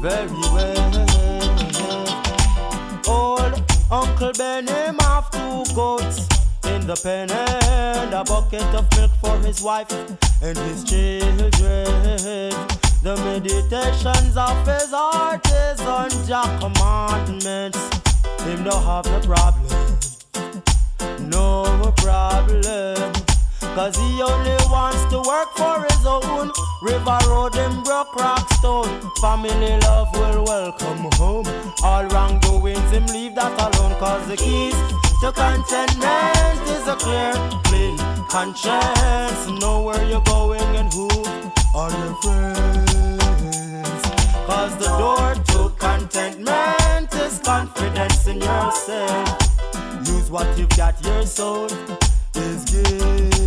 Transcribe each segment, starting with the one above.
very well. Old Uncle Ben him have two goats in the pen and a bucket of milk for his wife and his children. The meditations of his heart is on Jah commandments. Him no have no problem, no problem. Cause he only wants to work for his own. River Road and Brook Rock Stone. Family love will welcome home. All wrongdoings, him leave that alone. Cause the keys to contentment is a clear, clean conscience. Know where you're going and who are your friends. Cause the door to contentment is confidence in yourself. Use what you've got, your soul is gifted.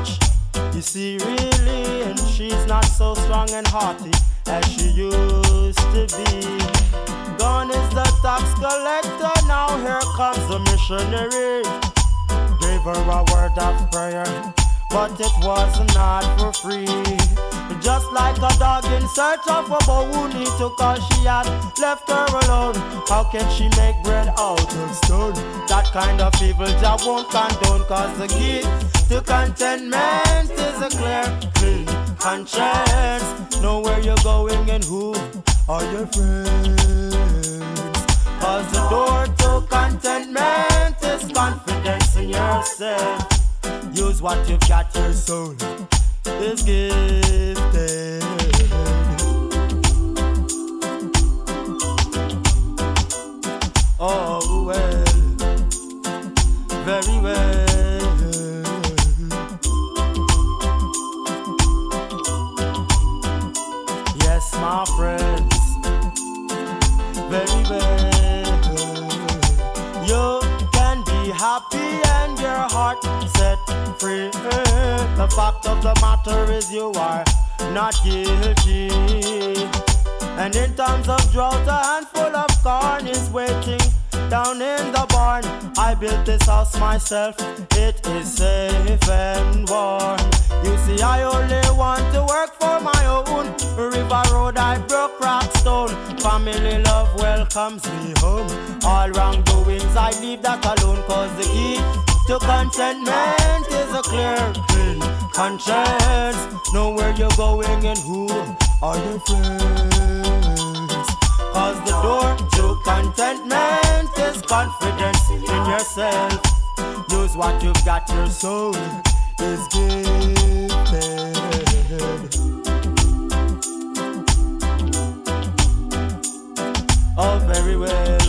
Much. You see, really, and she's not so strong and hearty as she used to be. Gone is the tax collector, now here comes the missionary gave her a word of prayer, but it was not for free. Just like a dog in search of a bone, he took her, she had left her alone. How can she make bread out of stone? That kind of evil job won't condone, cause the key to contentment is a clear, clean conscience. Know where you're going and who are your friends. Cause the door to contentment is confidence in yourself. Use what you've got, your soul is gifted. Set free. The fact of the matter is you are not guilty. And in times of drought, a handful of corn is waiting down in the barn. I built this house myself, it is safe and warm. You see, I only want to work for my own. River Road, I broke rock stone. Family love welcomes me home. All wrongdoings, I leave that alone. Cause the key to contentment is a clear, clean conscience. Know where you're going and who are your friends. Cause the door to contentment is confidence in yourself. Use what you've got, your soul is gifted. Oh, very well.